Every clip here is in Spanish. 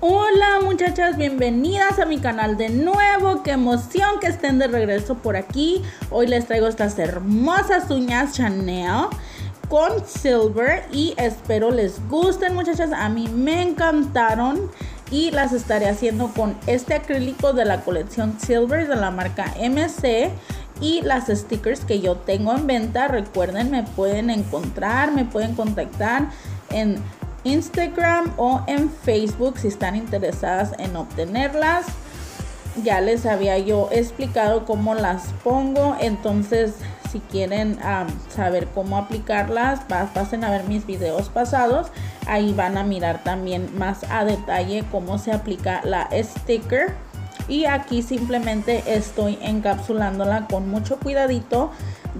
Hola muchachas, bienvenidas a mi canal de nuevo. Qué emoción que estén de regreso por aquí. Hoy les traigo estas hermosas uñas Chanel con silver y espero les gusten muchachas. A mí me encantaron y las estaré haciendo con este acrílico de la colección silver de la marca MC y las stickers que yo tengo en venta. Recuerden, me pueden encontrar, me pueden contactar en Instagram o en Facebook si están interesadas en obtenerlas. Ya les había yo explicado cómo las pongo, entonces si quieren saber cómo aplicarlas, pasen a ver mis videos pasados. Ahí van a mirar también más a detalle cómo se aplica la sticker. Y aquí simplemente estoy encapsulándola con mucho cuidadito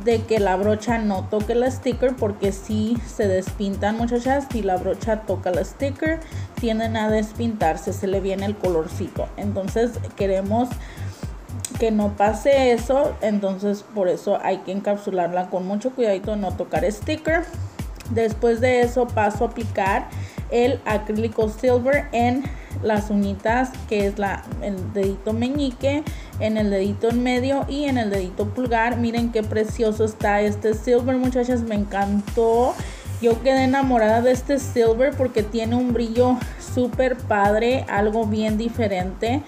de que la brocha no toque la sticker porque si se despintan muchachas si la brocha toca la sticker tienden a despintarse se le viene el colorcito. Entonces queremos que no pase eso entonces por eso hay que encapsularla con mucho cuidadito no tocar sticker. Después de eso paso a aplicar el acrílico silver en las uñitas que es la, el dedito meñique, en el dedito en medio y en el dedito pulgar. Miren qué precioso está este silver muchachas, me encantó. Yo quedé enamorada de este silver porque tiene un brillo súper padre, algo bien diferente.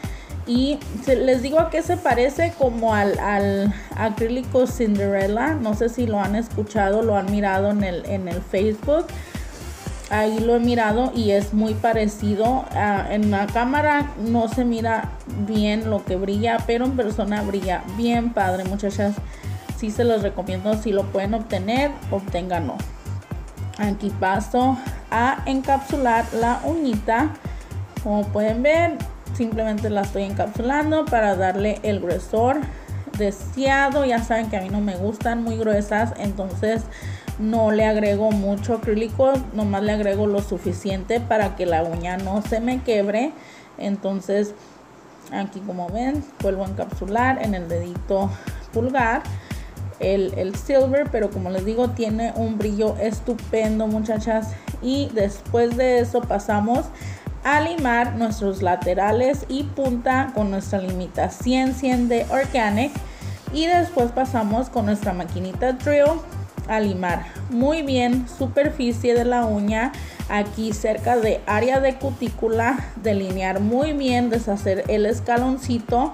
Y les digo a qué se parece como al, al, acrílico Cinderella. No sé si lo han escuchado, lo han mirado en el, en el Facebook ahí lo he mirado y es muy parecido. En la cámara no se mira bien lo que brilla, pero en persona brilla bien padre, muchachas. Sí se los recomiendo, si lo pueden obtener, obténganlo. Aquí paso a encapsular la uñita. Como pueden ver, simplemente la estoy encapsulando para darle el gruesor deseado. Ya saben que a mí no me gustan muy gruesas, entonces no le agrego mucho acrílico, nomás le agrego lo suficiente para que la uña no se me quebre. Entonces, aquí como ven, vuelvo a encapsular en el dedito pulgar el, el silver, pero como les digo, tiene un brillo estupendo, muchachas. Y después de eso pasamos a limar nuestros laterales y punta con nuestra limita 100 100 de Organic. Y después pasamos con nuestra maquinita Drill a limar muy bien superficie de la uña aquí cerca de área de cutícula delinear muy bien deshacer el escaloncito.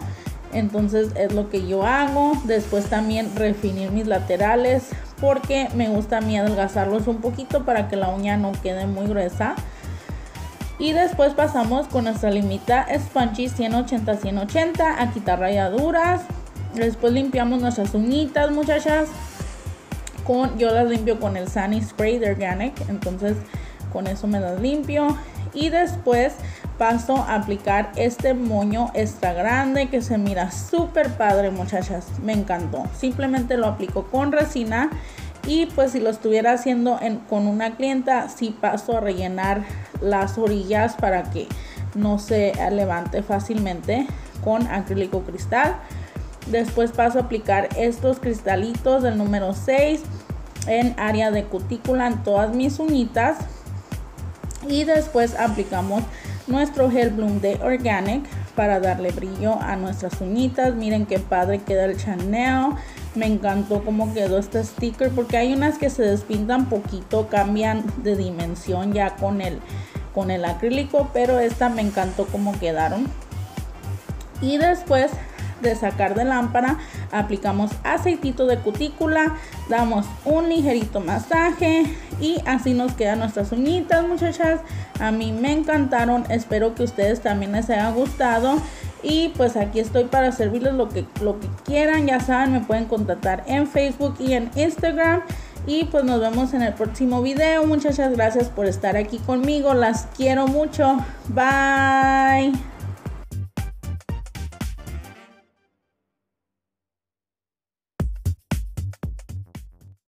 Entonces es lo que yo hago. Después también refinir mis laterales porque me gusta a mí adelgazarlos un poquito para que la uña no quede muy gruesa. Y después pasamos con nuestra limita Spongy 180 180 a quitar rayaduras. Después limpiamos nuestras uñitas muchachas yo las limpio con el Sunny Spray de Organic, entonces con eso me las limpio. Y después paso a aplicar este moño extra grande que se mira súper padre muchachas, me encantó, simplemente lo aplico con resina y pues si lo estuviera haciendo con una clienta, sí paso a rellenar las orillas para que no se levante fácilmente con acrílico cristal. Después paso a aplicar estos cristalitos del número 6 en área de cutícula en todas mis uñitas. Y después aplicamos nuestro Gel Bloom de Organic para darle brillo a nuestras uñitas. Miren qué padre queda el Chanel. Me encantó cómo quedó este sticker porque hay unas que se despintan poquito, cambian de dimensión ya con el, con el acrílico, pero esta me encantó cómo quedaron. Y después de sacar de lámpara, aplicamos aceitito de cutícula, damos un ligerito masaje y así nos quedan nuestras uñitas muchachas. A mí me encantaron, espero que ustedes también les haya gustado. Y pues aquí estoy para servirles lo que, lo que quieran, ya saben, me pueden contactar en Facebook y en Instagram. Y pues nos vemos en el próximo video. Muchas gracias por estar aquí conmigo. Las quiero mucho. Bye.